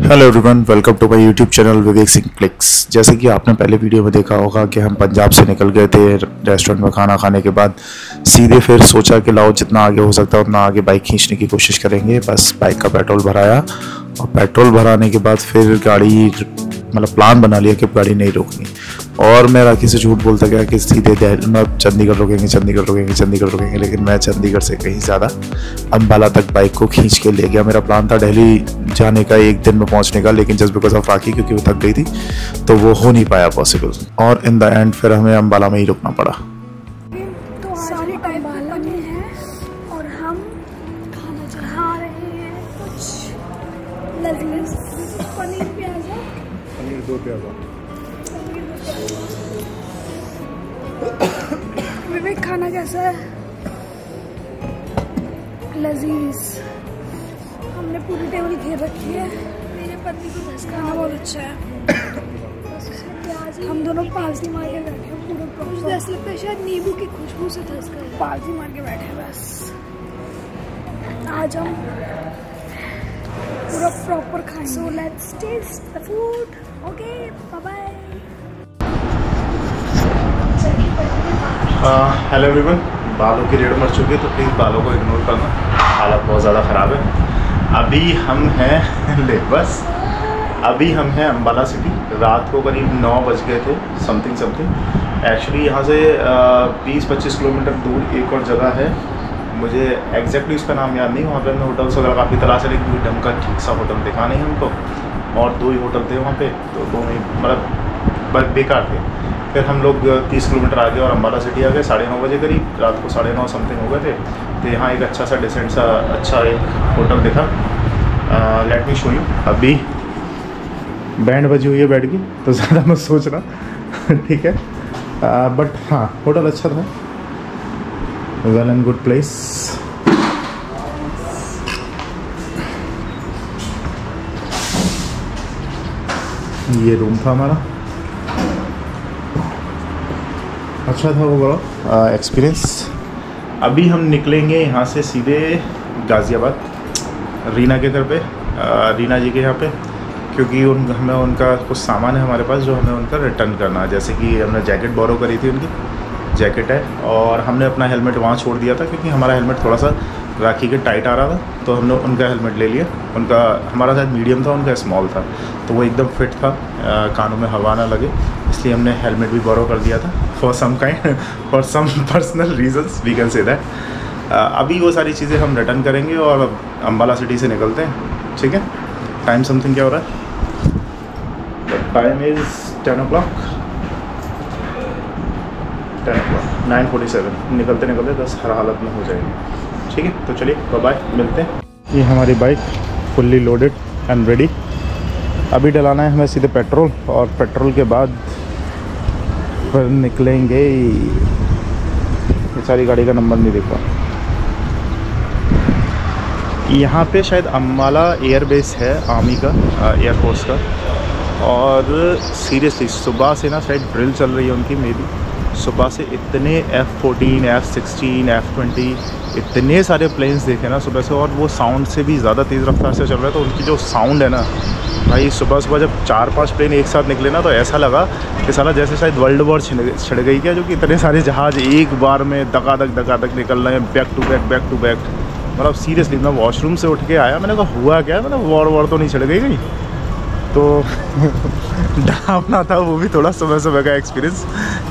Hello everyone welcome to my YouTube channel Vivek Singh clicks जैसे कि आपने पहले वीडियो में देखा होगा कि हम पंजाब से निकल गए थे रेस्टोरेंट में खाना खाने के बाद। सीधे फिर सोचा कि लाओ, जितना आगे हो सकता है, उतना आगे बाइक खींचने की कोशिश करेंगे। बस बाइक का पेट्रोल भराया और पेट्रोल भराने के बाद फिर गाड़ी मतलब प्लान बना लिया कि गाड़ी नहीं रोकनी। और मैं राखी से झूठ बोलता गया कि सीधे में चंडीगढ़ रुकेंगे चंडीगढ़ रुकेंगे चंडीगढ़ रुकेंगे, लेकिन मैं चंडीगढ़ से कहीं ज़्यादा अम्बाला तक बाइक को खींच के ले गया। मेरा प्लान था दिल्ली जाने का, एक दिन में पहुँचने का, लेकिन जस्ट बिकॉज़ ऑफ़ राखी, क्योंकि वो थक गई थी तो वो हो नहीं पाया पॉसिबल और इन द एंड फिर हमें अम्बाला में ही रुकना पड़ा। पनीर पनीर दो प्याजा विवेक खाना कैसा है? लजीज। हमने पूरी टेबल घेर रखी है। मेरे पति को बस खाना बहुत अच्छा है। हम दोनों पालसी मार के बैठे हैं पूरा प्रॉपर ऐसा लगता है शायद नींबू की खुशबू से धस कर पालसी मार के बैठे हैं बस। आज हम पूरा प्रॉपर खाएँगे। So let's taste the food okay bye hello everyone बालों की रेड मर चुकी है तो प्लीज़ बालों को इग्नोर करना। हालत बहुत ज़्यादा ख़राब है। अभी हम हैं ले बस अभी हम हैं अम्बाला सिटी रात को करीब नौ बज गए थे समथिंग समथिंग एक्चुअली यहाँ से बीस, पच्चीस किलोमीटर दूर एक और जगह है। मुझे एग्जैक्टली उसका नाम याद नहीं, वहाँ पे हमने होटल्स वगैरह काफ़ी तलाश है लेकिन ढंग का ठीक सा होटल दिखा नहीं हमको। और दो ही होटल थे वहाँ पे तो दोनों ही मतलब बेकार थे। फिर हम लोग तीस किलोमीटर आगे और अम्बाला सिटी आ गए साढ़े नौ बजे करीब रात को साढ़े नौ समथिंग हो गए थे। तो यहाँ एक अच्छा सा डिसेंट सा अच्छा एक होटल देखा। लेट मी शो यू अभी बैंड बजी हुई है बैठ की तो ज़्यादा मत सोचना। ठीक है। आ, बट हाँ होटल अच्छा था। वेल एंड गुड प्लेस ये रूम था हमारा। अच्छा था वो बड़ा एक्सपीरियंस अभी हम निकलेंगे यहाँ से सीधे गाज़ियाबाद रीना के घर पे आ, रीना जी के यहाँ पे क्योंकि उन हमें उनका कुछ सामान है हमारे पास जो हमें उनका रिटर्न करना है। जैसे कि हमने जैकेट बोरो करी थी उनकी जैकेट है और हमने अपना हेलमेट वहाँ छोड़ दिया था क्योंकि हमारा हेलमेट थोड़ा सा राखी के टाइट आ रहा था तो हमने उनका हेलमेट ले लिया। उनका हमारा शायद मीडियम था उनका स्मॉल था। तो वो एकदम फिट था आ, कानों में हवा ना लगे इसलिए हमने हेलमेट भी बोरो कर दिया था for some kind for some personal reasons we can say that अभी वो सारी चीज़ें हम रिटर्न करेंगे और अम्बाला सिटी से निकलते हैं ठीक है? टाइम समथिंग क्या हो रहा है? Time is ten o'clock ten o'clock nine forty seven निकलते निकलते दस हर हालत में हो जाएगी। ठीक है? तो चलिए बाय मिलते हैं। ये हमारी bike fully loaded and ready अभी डलाना है हमें सीधे पेट्रोल और पेट्रोल के बाद फिर निकलेंगे। ये सारी गाड़ी का नंबर नहीं देखा। यहाँ पे शायद अम्बाला एयरबेस है आर्मी का एयरफोर्स का। और सीरियसली सुबह से ना शायद ड्रिल चल रही है उनकी मे बी सुबह से इतने F fourteen F sixteen F twenty इतने सारे प्लेन्स देखे ना सुबह से, और वो साउंड से भी ज़्यादा तेज़ रफ्तार से चल रहा है तो उनकी जो साउंड है ना, भाई सुबह सुबह जब चार पाँच प्लेन एक साथ निकले ना तो ऐसा लगा कि साला जैसे शायद वर्ल्ड वॉर छिड़ गई क्या, जो कि इतने सारे जहाज़ एक बार में दकादक दकादक निकल रहे हैं back to back back to back मतलब सीरियसली मैं वॉशरूम से उठ के आया, मैंने कहा, हुआ क्या? मतलब वॉर वॉर तो नहीं छिड़ गई गई तो डरावना था वो भी थोड़ा सुबह सुबह का एक्सपीरियंस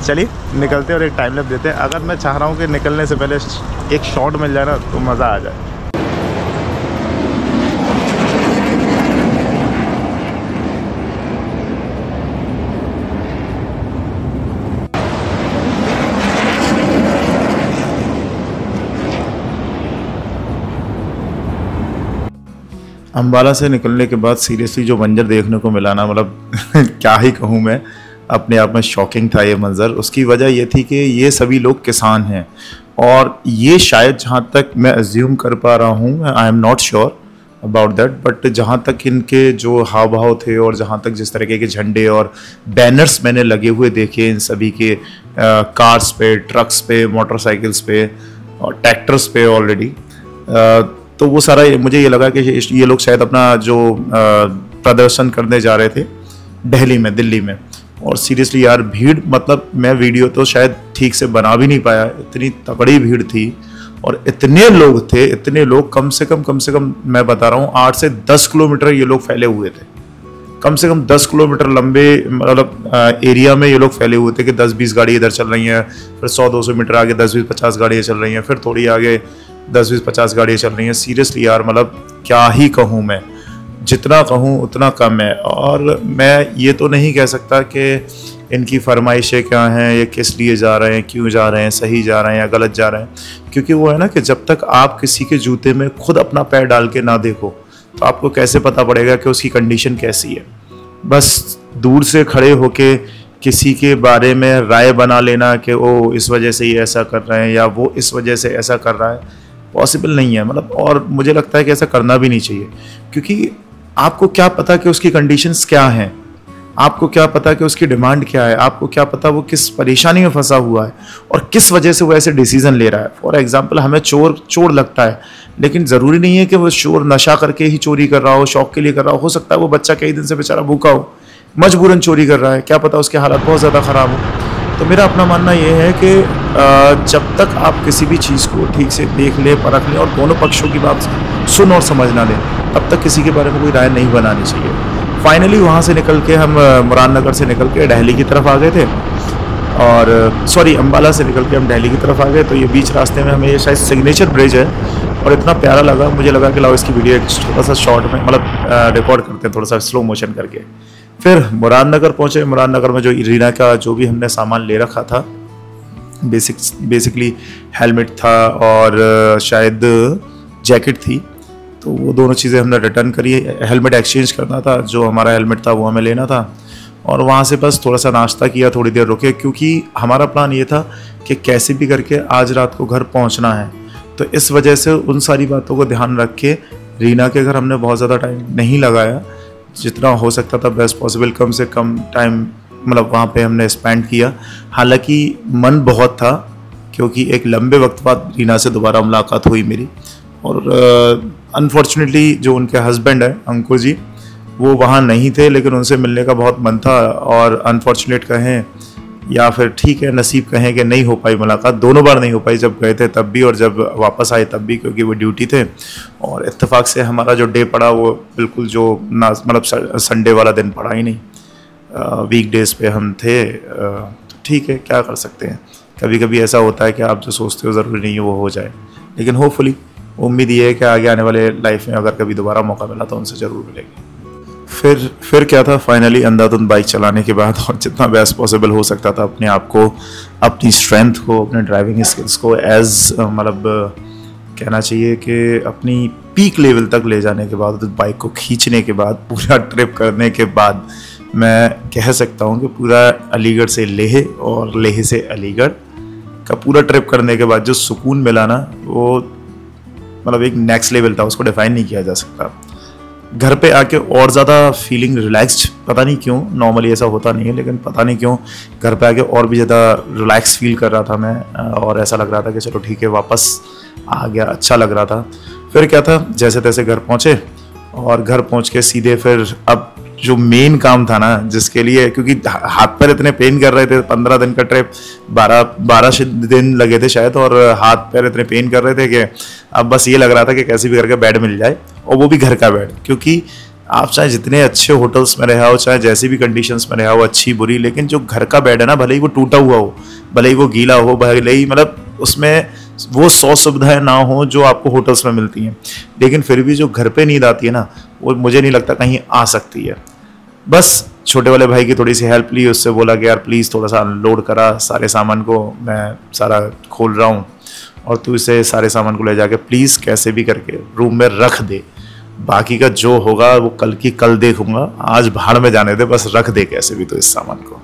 चलिए, निकलते और एक टाइम लैप देते हैं। अगर मैं चाह रहा हूँ कि निकलने से पहले एक शॉट मिल जाए ना तो मज़ा आ जाए। अम्बाला से निकलने के बाद सीरियसली जो मंजर देखने को मिला ना मतलब क्या ही कहूँ मैं अपने आप में शॉकिंग था ये मंज़र। उसकी वजह ये थी कि ये सभी लोग किसान हैं। और ये शायद जहाँ तक मैं एज्यूम कर पा रहा हूँ I am not sure about that but जहाँ तक इनके जो हाव भाव थे और जहाँ तक जिस तरीके के झंडे और बैनर्स मैंने लगे हुए देखे इन सभी के आ, कार्स पे ट्रक्स पे मोटरसाइकिल्स पे और ट्रैक्टर्स पे ऑलरेडी तो वो सारा मुझे ये लगा कि ये लोग शायद अपना जो प्रदर्शन करने जा रहे थे, दिल्ली में दिल्ली में। और सीरियसली यार, भीड़ मतलब मैं वीडियो तो शायद ठीक से बना भी नहीं पाया। इतनी तगड़ी भीड़ थी और इतने लोग थे, इतने लोग, कम से कम कम से कम मैं बता रहा हूँ, आठ से दस किलोमीटर ये लोग फैले हुए थे। कम से कम दस किलोमीटर लंबे मतलब एरिया में ये लोग फैले हुए थे कि दस बीस गाड़ी इधर चल रही हैं, फिर सौ दो सौ मीटर आगे दस बीस पचास गाड़ियाँ चल रही हैं, फिर थोड़ी आगे दस बीस पचास गाड़ियाँ चल रही हैं। सीरियसली यार मतलब क्या ही कहूँ मैं। जितना कहूँ, उतना कम है। और मैं ये तो नहीं कह सकता कि इनकी फरमाइशें क्या हैं, ये किस लिए जा रहे हैं, क्यों जा रहे हैं, सही जा रहे हैं या गलत जा रहे हैं। क्योंकि वो है ना कि जब तक आप किसी के जूते में खुद अपना पैर डाल के ना देखो तो आपको कैसे पता पड़ेगा कि उसकी कंडीशन कैसी है? बस दूर से खड़े होके किसी के बारे में राय बना लेना कि वो इस वजह से ये ऐसा कर रहे हैं या वो इस वजह से ऐसा कर रहा है। पॉसिबल नहीं है। मतलब और मुझे लगता है कि ऐसा करना भी नहीं चाहिए। क्योंकि आपको क्या पता कि उसकी कंडीशंस क्या हैं? आपको क्या पता कि उसकी डिमांड क्या है? आपको क्या पता वो किस परेशानी में फंसा हुआ है? और किस वजह से वो ऐसे डिसीज़न ले रहा है? फॉर एग्ज़ाम्पल हमें चोर चोर लगता है। लेकिन ज़रूरी नहीं है कि वो चोर नशा करके ही चोरी कर रहा हो, शौक के लिए कर रहा हो। हो सकता है वो बच्चा कई दिन से बेचारा भूखा हो, मजबूरन चोरी कर रहा है। क्या पता उसके हालात बहुत ज़्यादा ख़राब हो। तो मेरा अपना मानना यह है कि जब तक आप किसी भी चीज़ को ठीक से देख लें, परख लें और दोनों पक्षों की बात सुन और समझ ना लें, तब तक किसी के बारे में कोई राय नहीं बनानी चाहिए। फाइनली वहाँ से निकल के हम मुरान नगर से निकल के दिल्ली की तरफ़ आ गए थे। और सॉरी अम्बाला से निकल के हम दिल्ली की तरफ़ आ गए तो ये बीच रास्ते में हमें ये शायद सिग्नेचर ब्रिज है और इतना प्यारा लगा, मुझे लगा कि लाओ इसकी वीडियो एक छोटा सा शॉर्ट में मतलब रिकॉर्ड करते हैं, थोड़ा सा स्लो मोशन करके। फिर मुराद नगर पहुँचे। मुराद नगर में जो रीना का जो भी हमने सामान ले रखा था बेसिक बेसिकली हेलमेट था और शायद जैकेट थी तो वो दोनों चीज़ें हमने रिटर्न करी। हेलमेट एक्सचेंज करना था, जो हमारा हेलमेट था वो हमें लेना था। और वहाँ से बस थोड़ा सा नाश्ता किया, थोड़ी देर रुके, क्योंकि हमारा प्लान ये था कि कैसे भी करके आज रात को घर पहुँचना है। तो इस वजह से उन सारी बातों को ध्यान रख के रीना के घर हमने बहुत ज़्यादा टाइम नहीं लगाया। जितना हो सकता था बेस्ट पॉसिबल कम से कम टाइम मतलब वहाँ पे हमने स्पेंड किया। हालाँकि मन बहुत था क्योंकि एक लंबे वक्त बाद रीना से दोबारा मुलाकात हुई मेरी। और अनफॉर्चुनेटली uh, जो उनके हस्बैंड हैं अंकुर जी वो वहाँ नहीं थे लेकिन उनसे मिलने का बहुत मन था। और अनफॉर्चुनेट कहें या फिर ठीक है, नसीब कहें कि नहीं हो पाई मुलाकात। दोनों बार नहीं हो पाई, जब गए थे तब भी और जब वापस आए तब भी, क्योंकि वो ड्यूटी थे। और इत्तेफाक से हमारा जो डे पड़ा, वो बिल्कुल जो ना मतलब संडे वाला दिन पड़ा ही नहीं। वीक डेज़ पे हम थे। ठीक है, क्या कर सकते हैं? कभी कभी ऐसा होता है कि आप जो सोचते हो ज़रूरी नहीं है, वो हो जाए। लेकिन होपफुली उम्मीद ये है कि आगे आने वाले लाइफ में अगर कभी दोबारा मौका मिला तो उनसे ज़रूर मिलेगी। फिर फिर क्या था? फाइनली अंधाधुंध बाइक चलाने के बाद, और जितना बेस्ट पॉसिबल हो सकता था, अपने आप को, अपनी स्ट्रेंथ को, अपने ड्राइविंग स्किल्स को एज मतलब कहना चाहिए कि अपनी पीक लेवल तक ले जाने के बाद बाइक को खींचने के बाद, पूरा ट्रिप करने के बाद, मैं कह सकता हूँ कि पूरा अलीगढ़ से लेह और लेह से अलीगढ़ का पूरा ट्रिप करने के बाद, जो सुकून मिला ना, वो मतलब एक नेक्स्ट लेवल था, उसको डिफाइन नहीं किया जा सकता। घर पे आके और ज़्यादा फीलिंग रिलैक्स्ड पता नहीं क्यों नॉर्मली ऐसा होता नहीं है, लेकिन पता नहीं क्यों, घर पे आके और भी ज़्यादा रिलैक्स फील कर रहा था मैं और ऐसा लग रहा था कि चलो ठीक है, वापस आ गया अच्छा लग रहा था। फिर क्या था, जैसे तैसे घर पहुँचे, और घर पहुँच के सीधे फिर अब जो मेन काम था ना, जिसके लिए, क्योंकि हाथ पैर इतने पेन कर रहे थे, पंद्रह दिन का ट्रिप बारह बारह दिन लगे थे शायद, और हाथ पैर इतने पेन कर रहे थे कि अब बस ये लग रहा था कि कैसे भी करके बेड मिल जाए, और वो भी घर का बेड क्योंकि आप चाहे जितने अच्छे होटल्स में रहा हो, चाहे जैसी भी कंडीशंस में रहा हो, अच्छी, बुरी, लेकिन जो घर का बेड है ना, भले ही वो टूटा हुआ हो, भले ही वो गीला हो, भले ही मतलब उसमें वो सौ सुविधाएँ ना हो जो आपको होटल्स में मिलती हैं। लेकिन फिर भी जो घर पे नींद आती है ना, वो मुझे नहीं लगता कहीं आ सकती है। बस छोटे वाले भाई की थोड़ी सी हेल्प ली, उससे बोला कि यार प्लीज़ थोड़ा सा अनलोड करा, सारे सामान को मैं सारा खोल रहा हूँ। और तू इसे सारे सामान को ले जाके प्लीज़ कैसे भी करके रूम में रख दे। बाकी का जो होगा, वो कल की कल देखूँगा। आज भाड़ में जाने दे, बस रख दे कैसे भी तो इस सामान को।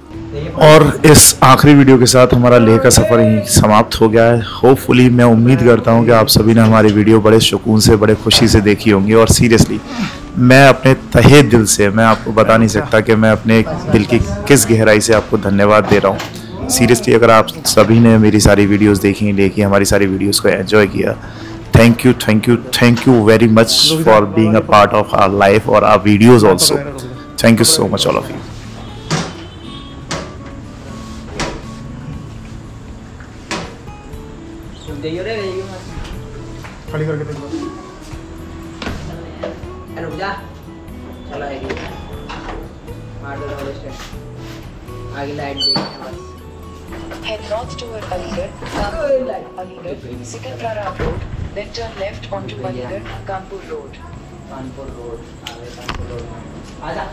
और इस आखिरी वीडियो के साथ हमारा लेह का सफ़र ही समाप्त हो गया है। होपफुली मैं उम्मीद करता हूँ कि आप सभी ने हमारी वीडियो बड़े सुकून से, बड़े खुशी से देखी होंगी। और सीरियसली मैं अपने तहे दिल से, मैं आपको बता नहीं सकता कि मैं अपने दिल की किस गहराई से आपको धन्यवाद दे रहा हूँ। सीरियसली अगर आप सभी ने मेरी सारी वीडियोस देखी देखी हमारी सारी वीडियोस को एंजॉय किया thank you thank you thank you very much for being a part of our life or our videos also thank you so much, all of you खाली करके देखो ए, रुक जा चलो है मार दो डबल स्टैंड आगे लाइट देखना बस Head north toward Aligarh, Kanpur, Aligarh, Secunderabad Road, then turn left onto Aligarh, Kanpur Road. Kanpur road आगे कानपुर रोड में आजा